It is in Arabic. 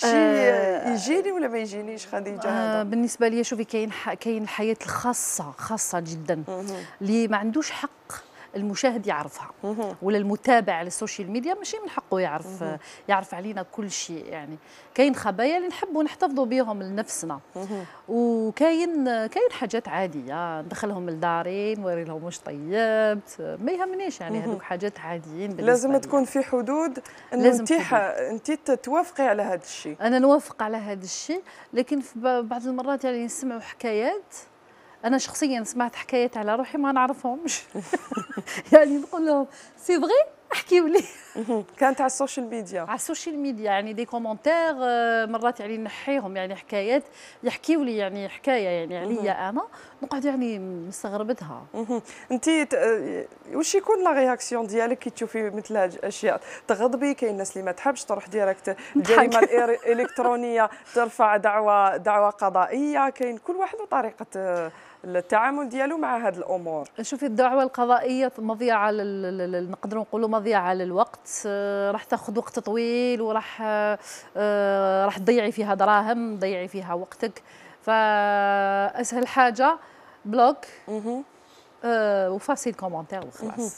شي آه يجيني ولا ما يجينيش خديجة؟ هذا آه بالنسبة لي شوفي كاين كاين الحياة الخاصة خاصة جدا اللي ما عندوش حق المشاهد يعرفها. ولا المتابع على السوشيال ميديا ماشي من حقه يعرف يعرف علينا كل شيء يعني. كاين خبايا اللي نحبوا نحتفظوا بهم لنفسنا. وكاين كاين حاجات عادية. ندخلهم لداري نوري لهم واش طيبت. ما يهمنيش يعني هذوك حاجات عاديين لازم تكون في حدود انت انت توافقي على هذا الشيء. أنا نوافق على هذا الشيء لكن في بعض المرات يعني نسمعوا حكايات أنا شخصيا سمعت حكايات على روحي ما نعرفهمش. يعني نقول لهم c'est vrai؟ احكيوا لي كانت على السوشيال ميديا. على السوشيال ميديا يعني des commentaires مرات يعني نحيهم يعني حكايات يحكيوا لي يعني حكاية يعني عليا أنا نقعد يعني مستغربتها انت واش يكون la réaction ديالك كي تشوفي مثل هاد الأشياء؟ تغضبي كاين الناس اللي ما تحبش تروح direct الجريمه الالكترونيه ترفع دعوة دعوة قضائية. كاين كل واحد وطريقة التعامل ديالو مع هذه الأمور. شوفي الدعوة القضائية مضيعة نقدروا نقولوا مضيعة للوقت. آه، راح تاخذ وقت طويل وراح آه، راح تضيعي فيها دراهم تضيعي فيها وقتك. فأسهل حاجة بلوك. وفاسيل كومنتير وخلاص.